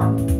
Bye.